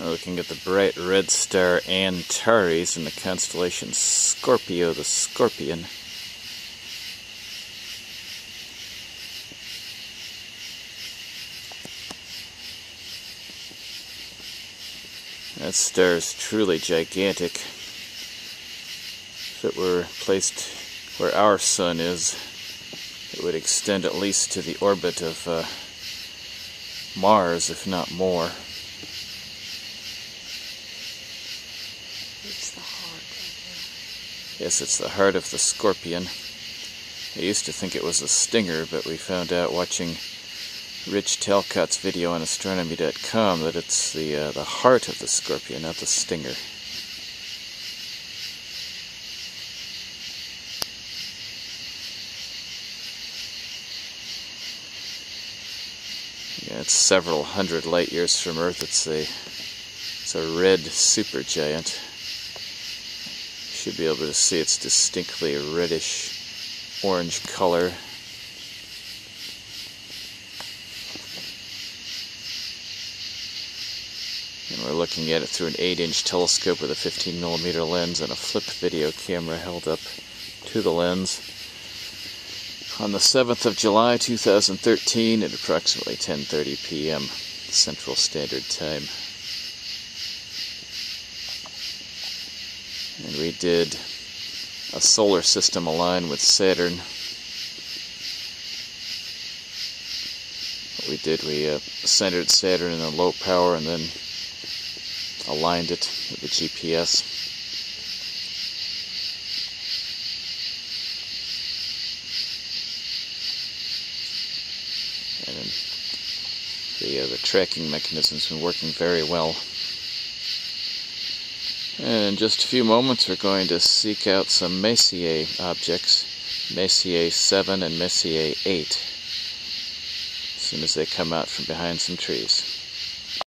We're looking at the bright red star Antares in the constellation Scorpio, the Scorpion. That star is truly gigantic. If it were placed where our sun is, it would extend at least to the orbit of uh, Mars, if not more. Yes, it's the heart of the scorpion. I used to think it was a stinger, but we found out watching Rich Talcott's video on astronomy.com that it's the uh, the heart of the scorpion, not the stinger. Yeah, it's several hundred light years from Earth. It's a it's a red supergiant. Should be able to see its distinctly reddish orange color. And we're looking at it through an 8 inch telescope with a 15 millimeter lens and a flip video camera held up to the lens. On the 7th of July 2013 at approximately 10:30 p.m. Central Standard Time. And we did a solar system align with Saturn. What we did, we uh, centered Saturn in a low power and then aligned it with the GPS. And the, uh, the tracking mechanism's been working very well. And in just a few moments, we're going to seek out some Messier objects, Messier 7 and Messier 8, as soon as they come out from behind some trees.